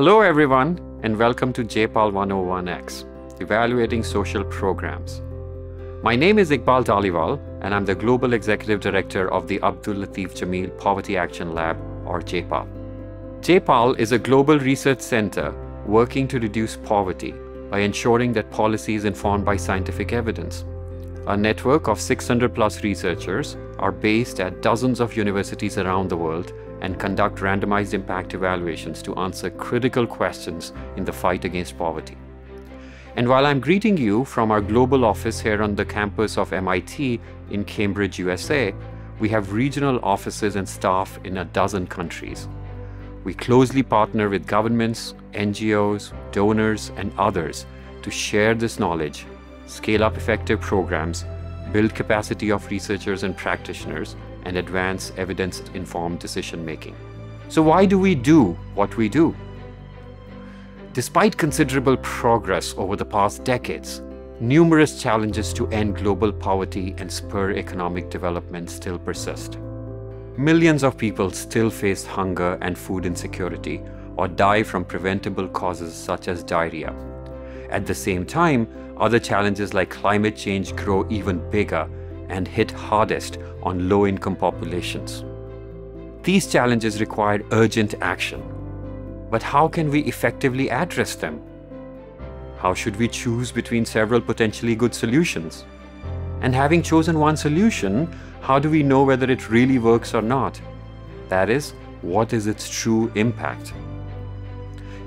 Hello, everyone, and welcome to JPAL 101X, Evaluating Social Programs. My name is Iqbal Dhaliwal, and I'm the Global Executive Director of the Abdul Latif Jameel Poverty Action Lab, or JPAL. JPAL is a global research center working to reduce poverty by ensuring that policy is informed by scientific evidence. A network of 600 plus researchers are based at dozens of universities around the world and conduct randomized impact evaluations to answer critical questions in the fight against poverty. And while I'm greeting you from our global office here on the campus of MIT in Cambridge, USA, we have regional offices and staff in a dozen countries. We closely partner with governments, NGOs, donors, and others to share this knowledge, scale up effective programs, build capacity of researchers and practitioners, and advance evidence informed decision making. So, why do we do what we do? Despite considerable progress over the past decades, numerous challenges to end global poverty and spur economic development still persist. Millions of people still face hunger and food insecurity or die from preventable causes such as diarrhea. At the same time, other challenges like climate change grow even bigger and hit hardest on low income populations. These challenges require urgent action. But how can we effectively address them? How should we choose between several potentially good solutions? And having chosen one solution, how do we know whether it really works or not? That is, what is its true impact?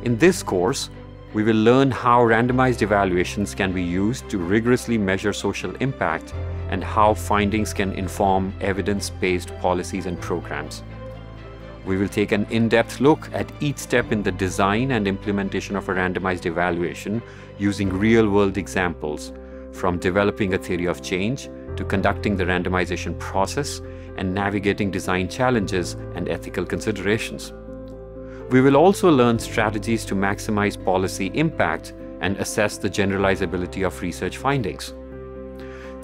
In this course, we will learn how randomized evaluations can be used to rigorously measure social impact and how findings can inform evidence-based policies and programs. We will take an in-depth look at each step in the design and implementation of a randomized evaluation using real-world examples, from developing a theory of change to conducting the randomization process and navigating design challenges and ethical considerations. We will also learn strategies to maximize policy impact and assess the generalizability of research findings.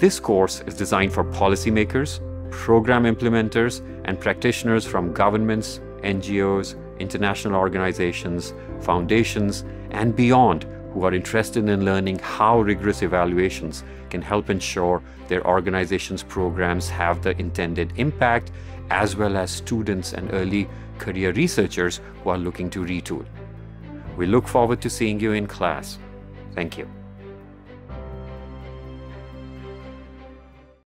This course is designed for policymakers, program implementers, and practitioners from governments, NGOs, international organizations, foundations, and beyond who are interested in learning how rigorous evaluations can help ensure their organization's programs have the intended impact, as well as students and early career researchers who are looking to retool. We look forward to seeing you in class. Thank you.